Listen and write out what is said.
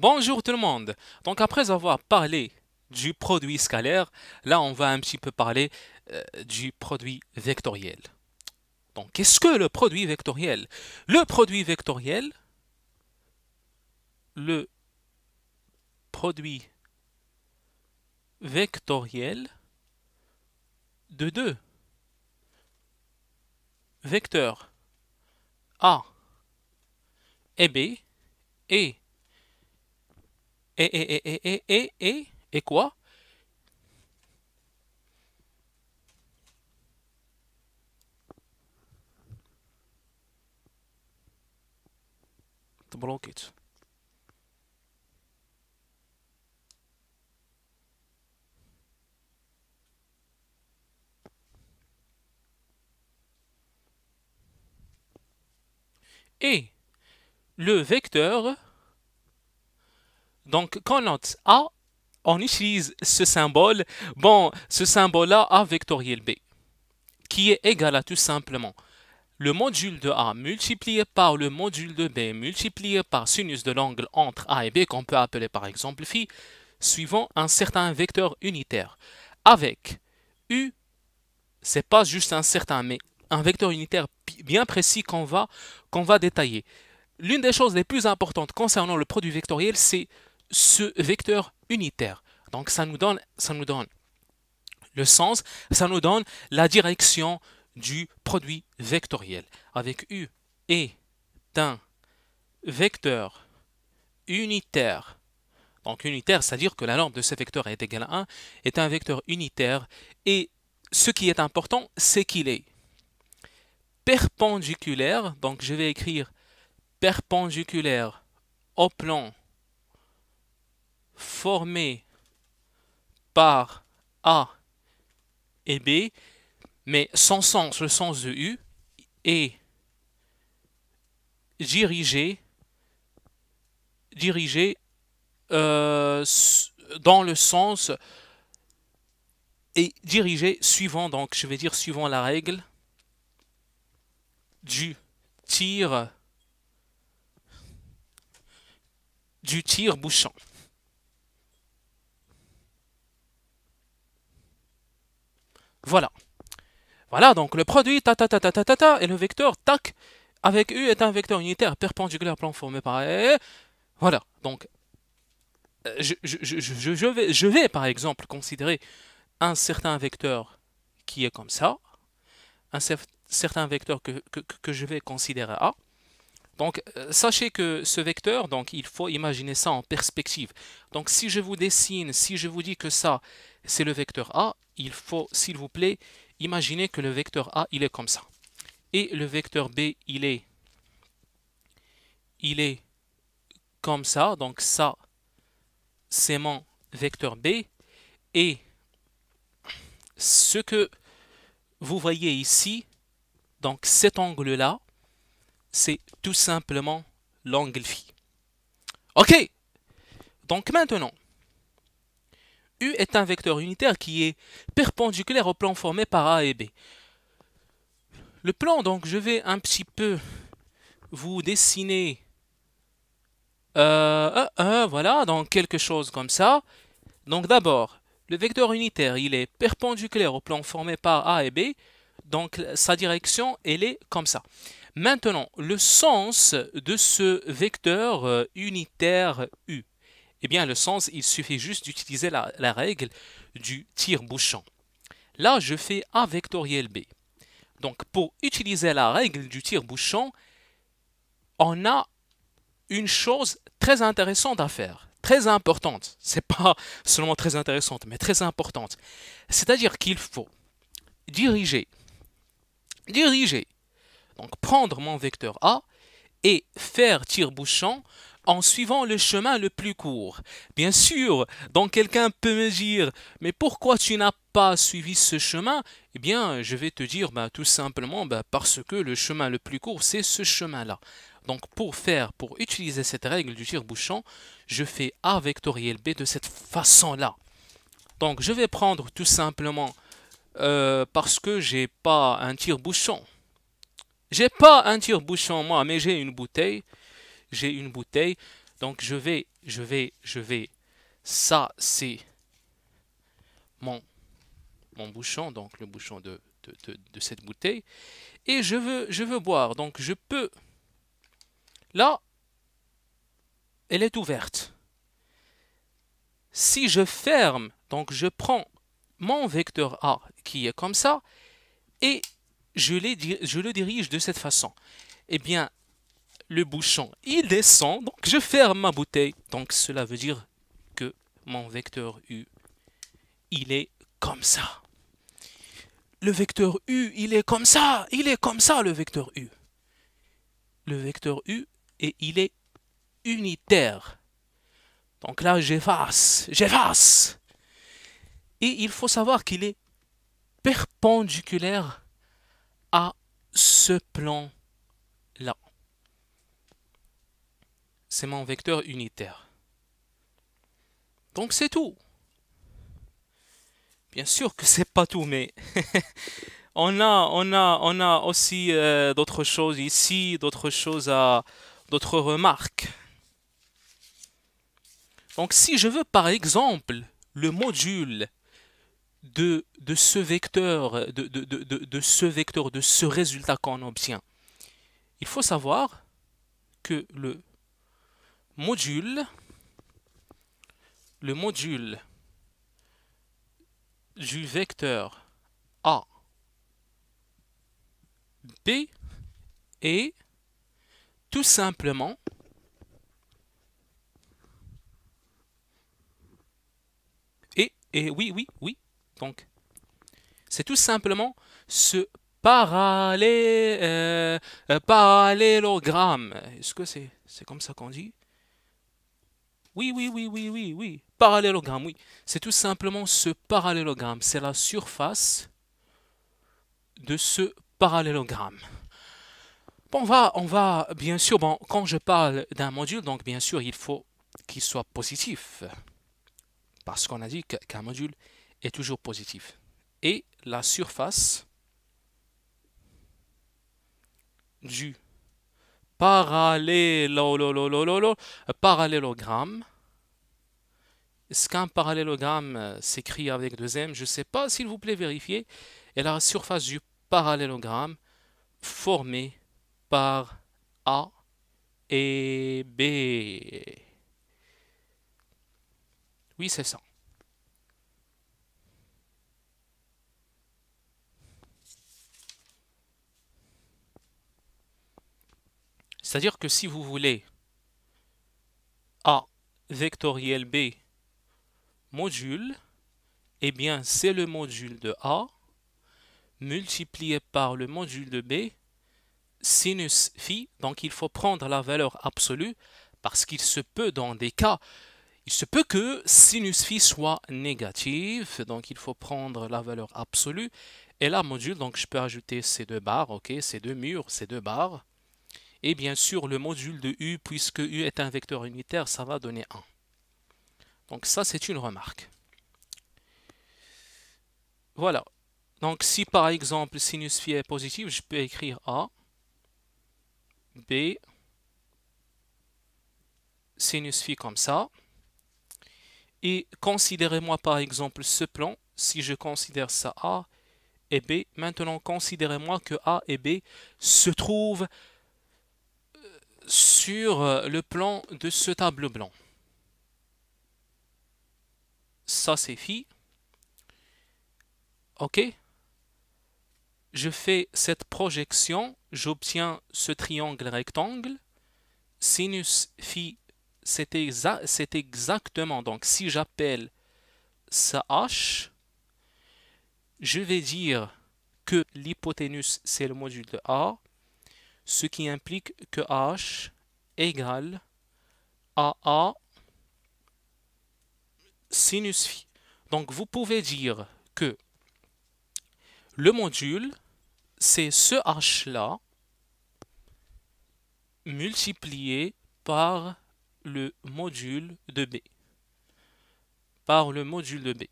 Bonjour tout le monde. Donc après avoir parlé du produit scalaire, là on va un petit peu parler euh, du produit vectoriel. Donc qu'est-ce que le produit vectoriel? Le produit vectoriel, le produit vectoriel de deux vecteurs A et B et et, et, et, et, et, et, et quoi? De Blokits. Et le vecteur donc, quand on note A, on utilise ce symbole. Bon, ce symbole-là, A vectoriel B, qui est égal à tout simplement le module de A multiplié par le module de B multiplié par sinus de l'angle entre A et B, qu'on peut appeler par exemple phi, suivant un certain vecteur unitaire. Avec U, c'est pas juste un certain, mais un vecteur unitaire bien précis qu'on va, qu'on va détailler. L'une des choses les plus importantes concernant le produit vectoriel, c'est ce vecteur unitaire. Donc ça nous donne, ça nous donne le sens, ça nous donne la direction du produit vectoriel. Avec U est un vecteur unitaire. Donc unitaire, c'est-à-dire que la norme de ce vecteur est égale à 1, est un vecteur unitaire. Et ce qui est important, c'est qu'il est perpendiculaire. Donc je vais écrire perpendiculaire au plan formé par A et B, mais son sens, le sens de U, est dirigé, dirigé euh, dans le sens et dirigé suivant, donc je vais dire suivant la règle du tir du tir bouchant. Voilà. Voilà, donc le produit ta ta ta ta ta ta, et le vecteur tac avec U est un vecteur unitaire perpendiculaire plan formé par E. Voilà, donc euh, je, vais, par exemple considérer un certain vecteur qui est comme ça, un certain vecteur que, que, que je vais considérer A. Donc, euh, sachez que ce vecteur, donc, il faut imaginer ça en perspective. Donc, si je vous dessine, si je vous dis que ça, c'est le vecteur A, il faut, s'il vous plaît, imaginer que le vecteur A, il est comme ça. Et le vecteur B, il est, il est comme ça. Donc, ça, c'est mon vecteur B. Et ce que vous voyez ici, donc cet angle-là, c'est tout simplement l'angle phi. OK Donc maintenant, U est un vecteur unitaire qui est perpendiculaire au plan formé par A et B. Le plan, donc, je vais un petit peu vous dessiner euh, euh, euh, voilà, donc quelque chose comme ça. Donc d'abord, le vecteur unitaire, il est perpendiculaire au plan formé par A et B. Donc sa direction, elle est comme ça. Maintenant, le sens de ce vecteur unitaire U. Eh bien, le sens, il suffit juste d'utiliser la, règle du tire-bouchon. Là, je fais A vectoriel B. Donc, pour utiliser la règle du tire-bouchon, on a une chose très intéressante à faire, très importante. C'est pas seulement très intéressante, mais très importante. C'est-à-dire qu'il faut diriger, diriger donc prendre mon vecteur A et faire tire-bouchon en suivant le chemin le plus court. Bien sûr, donc quelqu'un peut me dire, mais pourquoi tu n'as pas suivi ce chemin? Eh bien, je vais te dire bah, tout simplement bah, parce que le chemin le plus court, c'est ce chemin-là. Donc pour faire, pour utiliser cette règle du tire-bouchon, je fais A vectoriel B de cette façon-là. Donc je vais prendre tout simplement, euh, parce que j'ai pas un tire-bouchon, j'ai pas un tire-bouchon moi, mais j'ai une bouteille. J'ai une bouteille. Donc je vais, je vais, je vais, ça c'est mon, bouchon, donc le bouchon de, de, cette bouteille, et je veux, je veux boire. Donc je peux, là, elle est ouverte. Si je ferme, donc je prends mon vecteur A qui est comme ça, et je, je le dirige de cette façon. Eh bien, le bouchon, il descend, donc je ferme ma bouteille. Donc cela veut dire que mon vecteur U, il est comme ça. Le vecteur U, il est comme ça, il est comme ça le vecteur U. Le vecteur U, et il est unitaire. Donc là, j'efface, j'efface. Et il faut savoir qu'il est perpendiculaire à ce plan-là. C'est mon vecteur unitaire. Donc c'est tout. Bien sûr que c'est pas tout, mais on a, aussi euh, d'autres choses ici, d'autres choses à, d'autres remarques. Donc si je veux par exemple le module de, ce vecteur, de, ce vecteur, de ce résultat qu'on obtient, il faut savoir que le module, le module du vecteur A B est tout simplement et, et oui, oui, oui, donc c'est tout simplement ce parallé, euh, euh, parallélogramme. Est-ce que c'est c'est comme ça qu'on dit? Oui, oui, oui, oui, oui, oui. Parallélogramme, oui. C'est tout simplement ce parallélogramme. C'est la surface de ce parallélogramme. Bon, on va, on va, bien sûr, bon, quand je parle d'un module, donc bien sûr, il faut qu'il soit positif. Parce qu'on a dit qu'un module est toujours positif. Et la surface du parallélogramme, est-ce qu'un parallélogramme s'écrit avec deux M? Je ne sais pas, s'il vous plaît, vérifiez. Et la surface du parallélogramme formée par A et B. Oui, c'est ça. C'est-à-dire que si vous voulez A vectoriel B module, eh bien c'est le module de A multiplié par le module de B sinus phi, donc il faut prendre la valeur absolue parce qu'il se peut dans des cas, il se peut que sinus phi soit négatif, donc il faut prendre la valeur absolue. Et la module, donc je peux ajouter ces deux barres, ok, ces deux murs, ces deux barres, et bien sûr le module de U, puisque U est un vecteur unitaire, ça va donner 1. Donc ça c'est une remarque. Voilà. Donc si par exemple sinus phi est positif, je peux écrire A B sinus phi comme ça. Et considérez-moi par exemple ce plan, si je considère ça A et B, maintenant considérez-moi que A et B se trouvent sur euh, le plan de ce tableau blanc. Ça c'est phi. OK je fais cette projection, j'obtiens ce triangle rectangle. Sinus phi, c'est exactement, donc si j'appelle ça h, je vais dire que l'hypoténuse, c'est le module de A, ce qui implique que h égale à A sinus phi. Donc vous pouvez dire que le module, c'est ce h-là multiplié par le module de B. Par le module de B.